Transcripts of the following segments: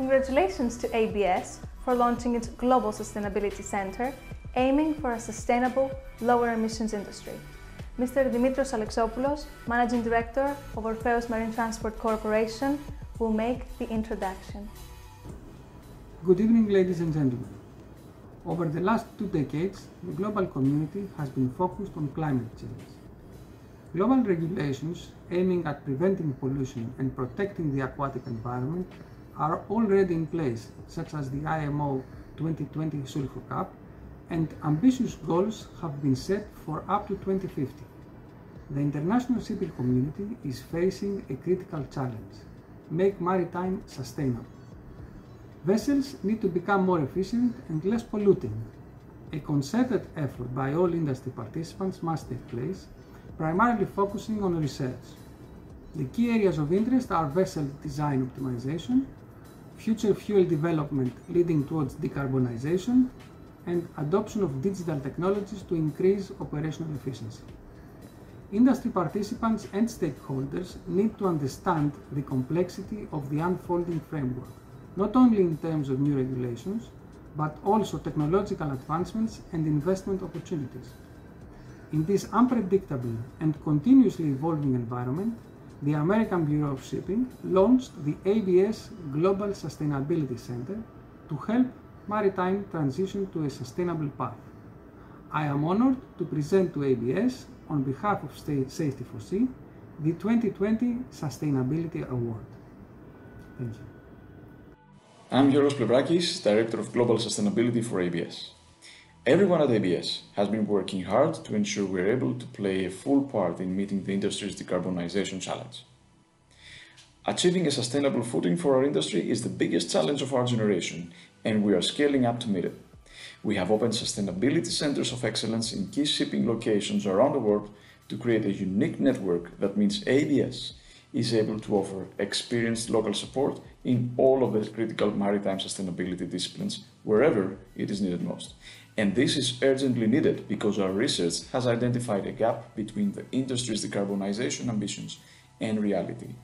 Congratulations to ABS for launching its Global Sustainability Center, aiming for a sustainable, lower emissions industry. Mr. Dimitrios Alexopoulos, Managing Director of Orpheus Marine Transport Corporation, will make the introduction. Good evening, ladies and gentlemen. Over the last two decades, the global community has been focused on climate change. Global regulations aiming at preventing pollution and protecting the aquatic environment are already in place, such as the IMO 2020 sulfur cap, and ambitious goals have been set for up to 2050. The international shipping community is facing a critical challenge make maritime sustainable. Vessels need to become more efficient and less polluting. A concerted effort by all industry participants must take place, primarily focusing on research. The key areas of interest are vessel design optimization, future fuel development leading towards decarbonization, and adoption of digital technologies to increase operational efficiency. Industry participants and stakeholders need to understand the complexity of the unfolding framework, not only in terms of new regulations, but also technological advancements and investment opportunities. In this unpredictable and continuously evolving environment, the American Bureau of Shipping launched the ABS Global Sustainability Center to help maritime transition to a sustainable path. I am honored to present to ABS on behalf of State Safety for Sea the 2020 Sustainability Award. Thank you. I'm Georgios Plevrakis, Director of Global Sustainability for ABS. Everyone at ABS has been working hard to ensure we're able to play a full part in meeting the industry's decarbonization challenge. Achieving a sustainable footing for our industry is the biggest challenge of our generation, and we are scaling up to meet it. We have opened sustainability centers of excellence in key shipping locations around the world to create a unique network that means ABS is able to offer experienced local support in all of the critical maritime sustainability disciplines wherever it is needed most. And this is urgently needed because our research has identified a gap between the industry's decarbonization ambitions and reality.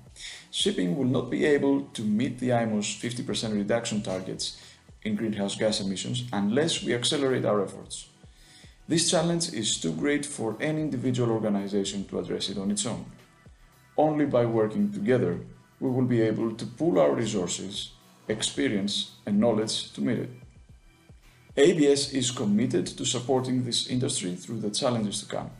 Shipping will not be able to meet the IMO's 50% reduction targets in greenhouse gas emissions unless we accelerate our efforts. This challenge is too great for any individual organization to address it on its own. Only by working together we will be able to pool our resources, experience and knowledge to meet it. ABS is committed to supporting this industry through the challenges to come.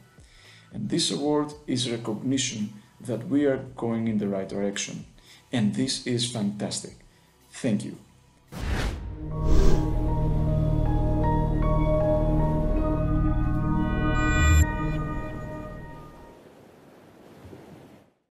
And this award is recognition that we are going in the right direction. And this is fantastic. Thank you. Thank you.